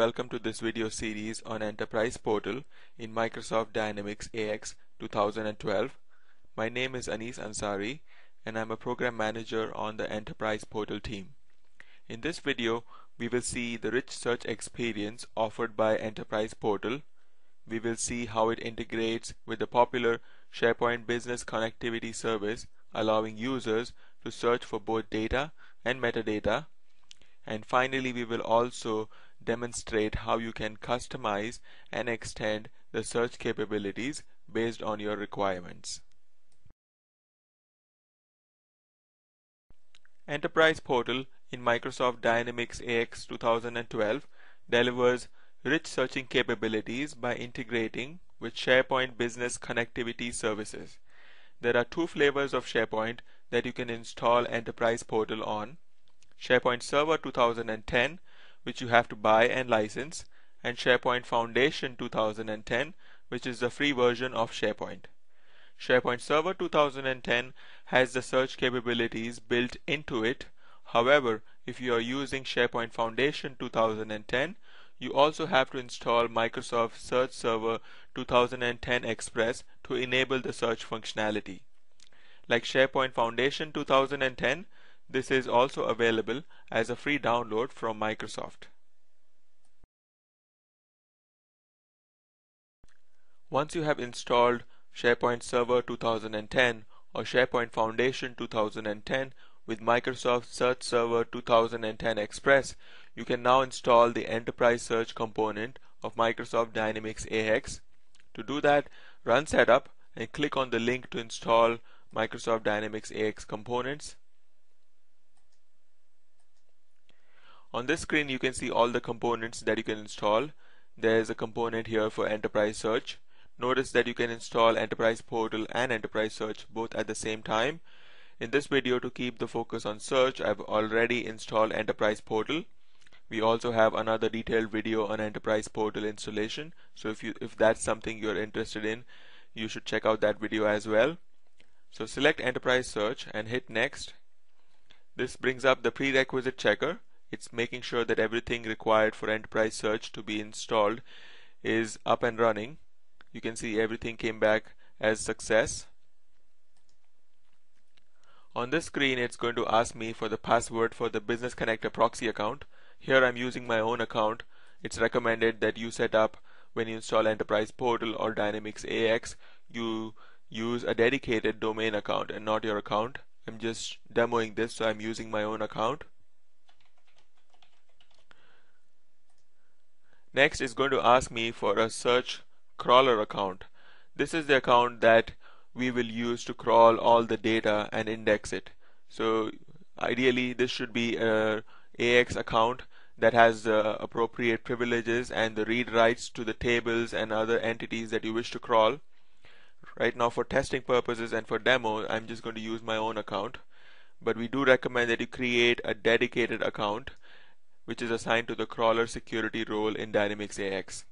Welcome to this video series on Enterprise Portal in Microsoft Dynamics AX 2012. My name is Anis Ansari and I'm a program manager on the Enterprise Portal team. In this video we will see the rich search experience offered by Enterprise Portal. We will see how it integrates with the popular SharePoint Business Connectivity Service allowing users to search for both data and metadata and finally we will also demonstrate how you can customize and extend the search capabilities based on your requirements. Enterprise Portal in Microsoft Dynamics AX 2012 delivers rich searching capabilities by integrating with SharePoint Business Connectivity Services. There are two flavors of SharePoint that you can install Enterprise Portal on. SharePoint Server 2010 which you have to buy and license and SharePoint Foundation 2010 which is the free version of SharePoint. SharePoint Server 2010 has the search capabilities built into it. However, if you are using SharePoint Foundation 2010, you also have to install Microsoft Search Server 2010 Express to enable the search functionality. Like SharePoint Foundation 2010, this is also available as a free download from Microsoft. Once you have installed SharePoint Server 2010 or SharePoint Foundation 2010 with Microsoft Search Server 2010 Express, you can now install the Enterprise Search component of Microsoft Dynamics AX. To do that, run Setup and click on the link to install Microsoft Dynamics AX components. On this screen you can see all the components that you can install. There is a component here for Enterprise Search. Notice that you can install Enterprise Portal and Enterprise Search both at the same time. In this video to keep the focus on search I've already installed Enterprise Portal. We also have another detailed video on Enterprise Portal installation so if you if that's something you're interested in you should check out that video as well. So select Enterprise Search and hit next. This brings up the prerequisite checker it's making sure that everything required for enterprise search to be installed is up and running. You can see everything came back as success. On this screen it's going to ask me for the password for the business connector proxy account. Here I'm using my own account. It's recommended that you set up when you install enterprise portal or dynamics AX you use a dedicated domain account and not your account. I'm just demoing this so I'm using my own account Next is going to ask me for a search crawler account. This is the account that we will use to crawl all the data and index it. So ideally this should be a AX account that has the appropriate privileges and the read rights to the tables and other entities that you wish to crawl. Right now for testing purposes and for demo I'm just going to use my own account but we do recommend that you create a dedicated account which is assigned to the crawler security role in Dynamics AX.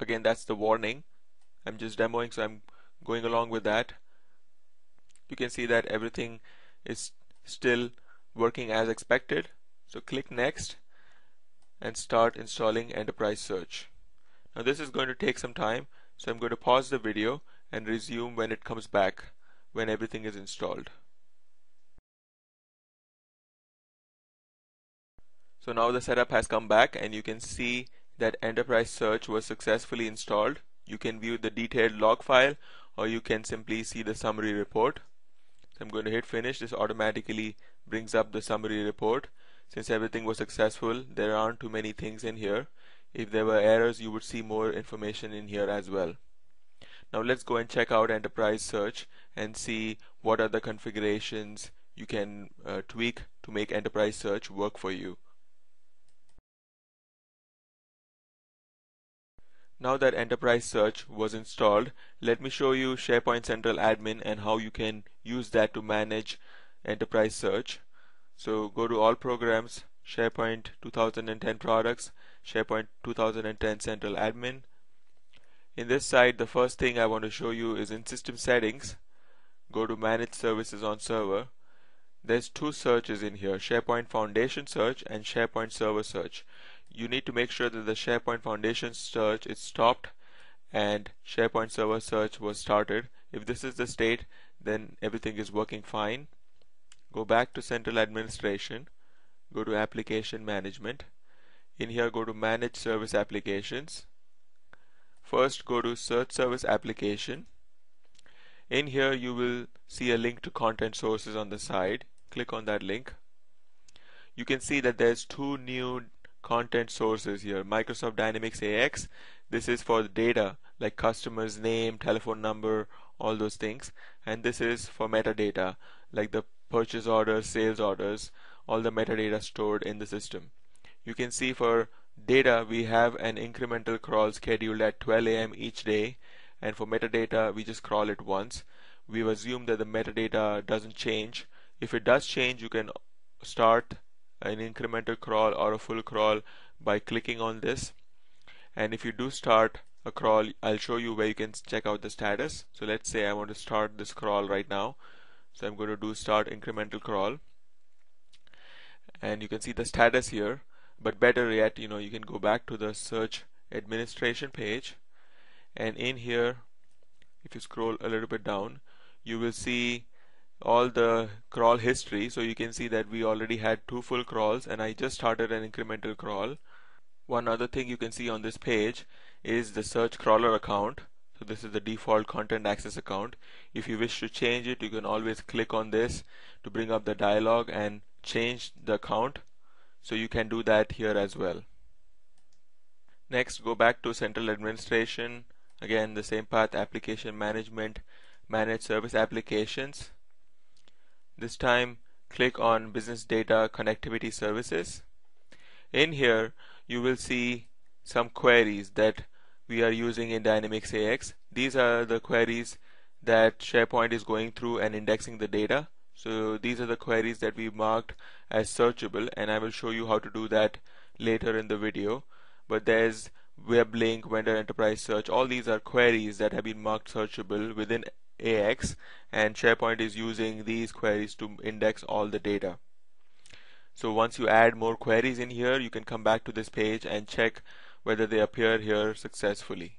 Again, that's the warning. I'm just demoing, so I'm going along with that. You can see that everything is still working as expected. So click Next and start installing Enterprise Search. Now this is going to take some time, so I'm going to pause the video and resume when it comes back when everything is installed. So now the setup has come back and you can see that Enterprise Search was successfully installed. You can view the detailed log file or you can simply see the summary report. So I'm going to hit finish. This automatically brings up the summary report. Since everything was successful, there aren't too many things in here. If there were errors, you would see more information in here as well. Now let's go and check out Enterprise Search and see what are the configurations you can uh, tweak to make Enterprise Search work for you. Now that Enterprise Search was installed, let me show you SharePoint Central Admin and how you can use that to manage Enterprise Search. So go to All Programs, SharePoint 2010 Products, SharePoint 2010 Central Admin, in this site the first thing I want to show you is in system settings go to manage services on server. There's two searches in here SharePoint Foundation search and SharePoint Server search. You need to make sure that the SharePoint Foundation search is stopped and SharePoint Server search was started. If this is the state then everything is working fine. Go back to central administration go to application management. In here go to manage service applications first go to search service application. In here you will see a link to content sources on the side. Click on that link. You can see that there's two new content sources here. Microsoft Dynamics AX this is for data like customers name telephone number all those things. And this is for metadata like the purchase orders sales orders all the metadata stored in the system. You can see for data we have an incremental crawl scheduled at 12 a.m. each day. And for metadata we just crawl it once. We've assumed that the metadata doesn't change. If it does change you can start an incremental crawl or a full crawl by clicking on this. And if you do start a crawl I'll show you where you can check out the status. So let's say I want to start this crawl right now. So I'm going to do start incremental crawl. And you can see the status here but better yet you know you can go back to the search administration page. And in here if you scroll a little bit down you will see all the crawl history. So you can see that we already had two full crawls and I just started an incremental crawl. One other thing you can see on this page is the search crawler account. So this is the default content access account. If you wish to change it you can always click on this to bring up the dialog and change the account so you can do that here as well. Next go back to central administration. Again the same path application management manage service applications. This time click on business data connectivity services. In here you will see some queries that we are using in Dynamics AX these are the queries that SharePoint is going through and indexing the data so these are the queries that we marked as searchable and I will show you how to do that later in the video but there's web link vendor enterprise search all these are queries that have been marked searchable within AX and SharePoint is using these queries to index all the data. So once you add more queries in here, you can come back to this page and check whether they appear here successfully.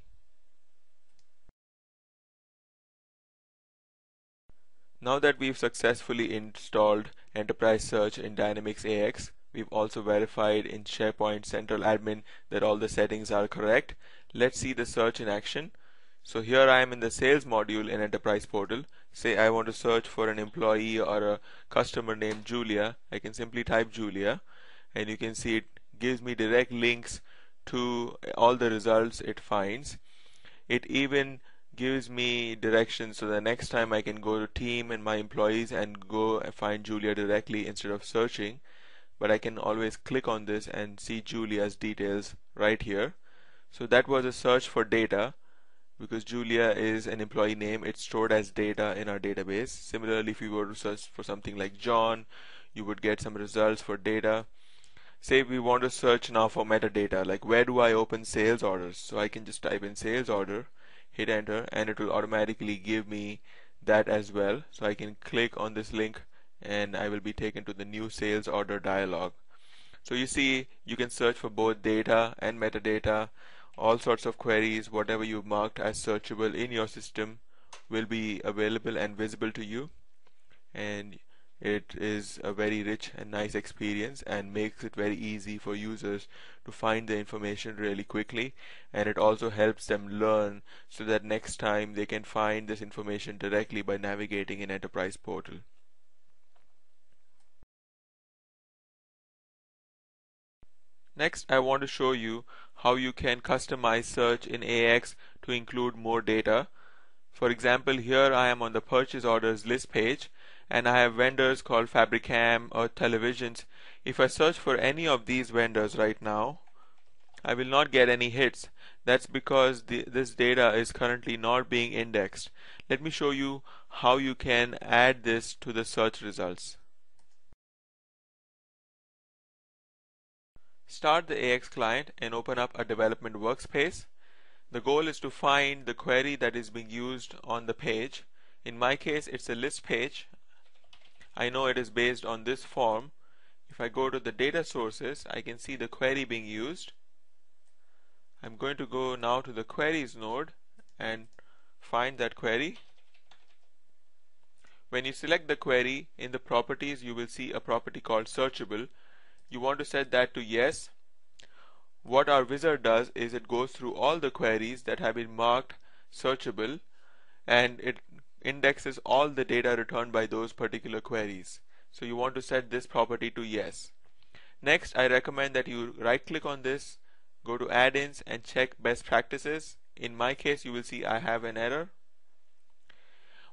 Now that we've successfully installed Enterprise Search in Dynamics AX, we've also verified in SharePoint Central Admin that all the settings are correct. Let's see the search in action. So here I am in the sales module in Enterprise Portal. Say I want to search for an employee or a customer named Julia. I can simply type Julia and you can see it gives me direct links to all the results it finds. It even gives me directions so the next time I can go to team and my employees and go and find Julia directly instead of searching. But I can always click on this and see Julia's details right here. So that was a search for data because Julia is an employee name. It's stored as data in our database. Similarly if you were to search for something like John you would get some results for data. Say we want to search now for metadata like where do I open sales orders? So I can just type in sales order hit enter and it will automatically give me that as well. So I can click on this link and I will be taken to the new sales order dialog. So you see you can search for both data and metadata. All sorts of queries whatever you've marked as searchable in your system will be available and visible to you. And it is a very rich and nice experience and makes it very easy for users to find the information really quickly. And it also helps them learn so that next time they can find this information directly by navigating in enterprise portal. Next I want to show you how you can customize search in AX to include more data. For example here I am on the purchase orders list page and I have vendors called Fabrikam or televisions. If I search for any of these vendors right now I will not get any hits. That's because the, this data is currently not being indexed. Let me show you how you can add this to the search results. Start the AX client and open up a development workspace. The goal is to find the query that is being used on the page. In my case, it's a list page. I know it is based on this form. If I go to the data sources I can see the query being used. I'm going to go now to the queries node and find that query. When you select the query in the properties you will see a property called searchable. You want to set that to yes. What our wizard does is it goes through all the queries that have been marked searchable and it indexes all the data returned by those particular queries. So you want to set this property to yes. Next I recommend that you right click on this go to add-ins and check best practices. In my case you will see I have an error.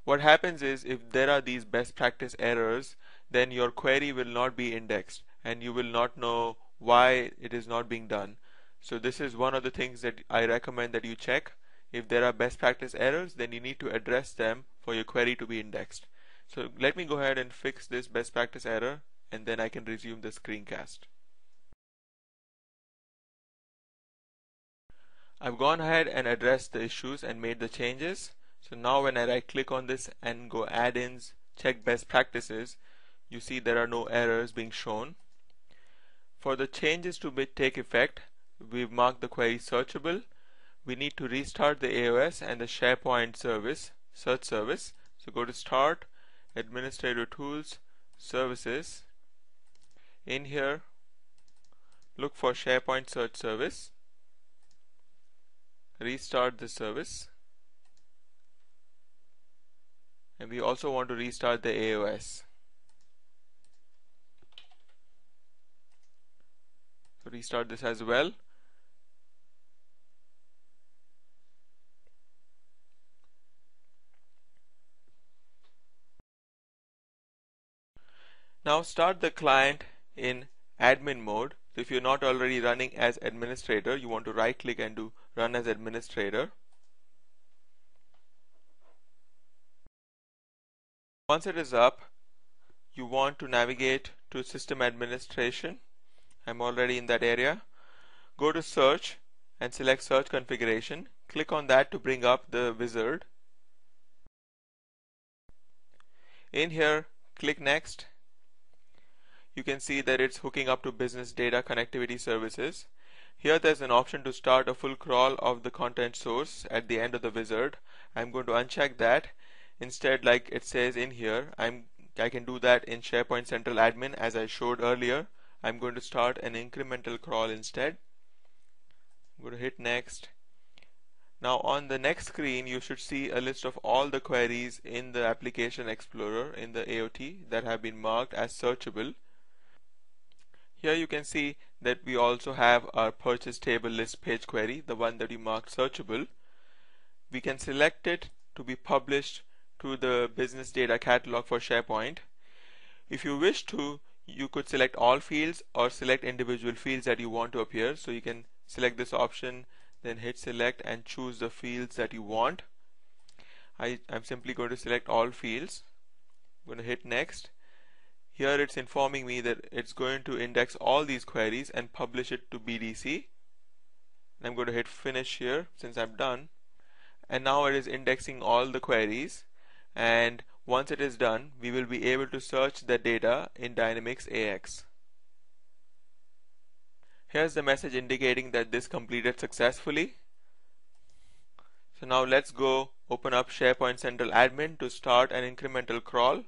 What happens is if there are these best practice errors then your query will not be indexed and you will not know why it is not being done. So this is one of the things that I recommend that you check. If there are best practice errors then you need to address them for your query to be indexed so let me go ahead and fix this best practice error and then I can resume the screencast I've gone ahead and addressed the issues and made the changes so now when I right click on this and go add-ins, check best practices, you see there are no errors being shown. For the changes to take effect, we've marked the query searchable. We need to restart the AOS and the SharePoint service, search service. So go to Start, Administrator Tools, Services. In here, look for SharePoint Search Service. Restart the service and we also want to restart the AOS so restart this as well Now start the client in admin mode. So if you're not already running as administrator, you want to right click and do run as administrator. Once it is up, you want to navigate to system administration. I'm already in that area. Go to search and select search configuration. Click on that to bring up the wizard. In here, click next. You can see that it's hooking up to business data connectivity services. Here there's an option to start a full crawl of the content source at the end of the wizard. I'm going to uncheck that. Instead like it says in here I'm I can do that in SharePoint Central Admin as I showed earlier. I'm going to start an incremental crawl instead. I'm going to hit next. Now on the next screen you should see a list of all the queries in the application explorer in the AOT that have been marked as searchable here you can see that we also have our purchase table list page query the one that we marked searchable we can select it to be published to the business data catalog for SharePoint. If you wish to, you could select all fields or select individual fields that you want to appear. So you can select this option, then hit select and choose the fields that you want. I, am simply going to select all fields. I'm going to hit next. Here it's informing me that it's going to index all these queries and publish it to BDC. I'm going to hit finish here since I'm done. And now it is indexing all the queries and once it is done we will be able to search the data in Dynamics AX. Here's the message indicating that this completed successfully. So now let's go open up SharePoint Central Admin to start an incremental crawl.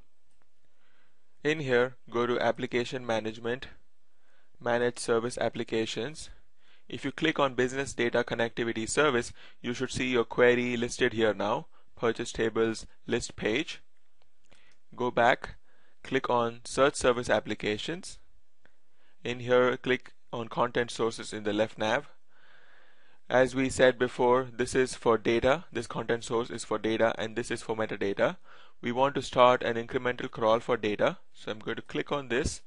In here go to Application Management, Manage Service Applications. If you click on Business Data Connectivity Service you should see your query listed here now purchase tables list page. Go back click on search service applications. In here click on content sources in the left nav as we said before this is for data. This content source is for data and this is for metadata. We want to start an incremental crawl for data. So I'm going to click on this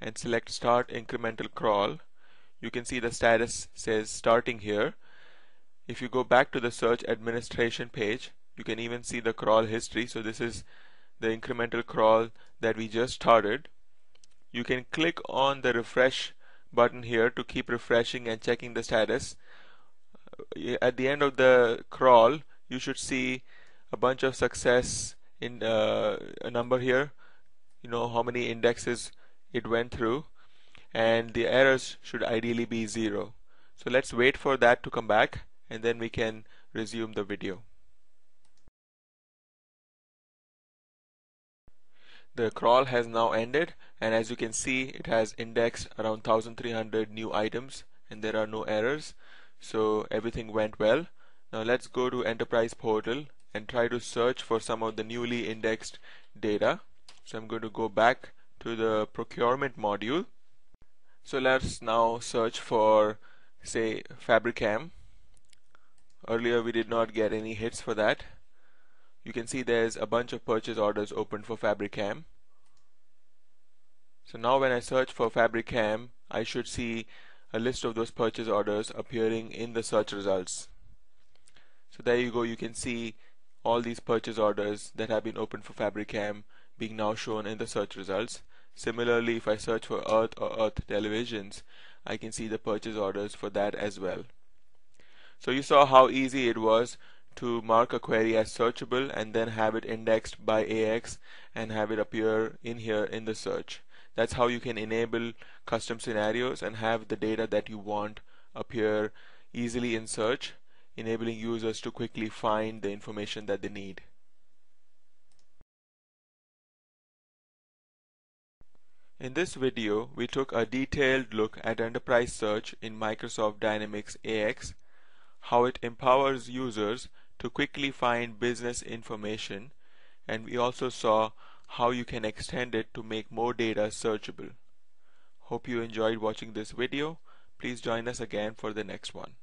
and select start incremental crawl. You can see the status says starting here. If you go back to the search administration page you can even see the crawl history. So this is the incremental crawl that we just started. You can click on the refresh button here to keep refreshing and checking the status at the end of the crawl you should see a bunch of success in uh, a number here. You know how many indexes it went through. And the errors should ideally be zero. So let's wait for that to come back and then we can resume the video. The crawl has now ended and as you can see it has indexed around 1300 new items and there are no errors so everything went well. Now let's go to enterprise portal and try to search for some of the newly indexed data. So I'm going to go back to the procurement module. So let's now search for say Fabrikam. Earlier we did not get any hits for that. You can see there's a bunch of purchase orders open for Fabrikam. So now when I search for Fabrikam I should see a list of those purchase orders appearing in the search results. So there you go. You can see all these purchase orders that have been opened for Fabrikam being now shown in the search results. Similarly if I search for earth or earth televisions I can see the purchase orders for that as well. So you saw how easy it was to mark a query as searchable and then have it indexed by AX and have it appear in here in the search. That's how you can enable custom scenarios and have the data that you want appear easily in search, enabling users to quickly find the information that they need. In this video, we took a detailed look at enterprise search in Microsoft Dynamics AX, how it empowers users to quickly find business information and we also saw how you can extend it to make more data searchable. Hope you enjoyed watching this video. Please join us again for the next one.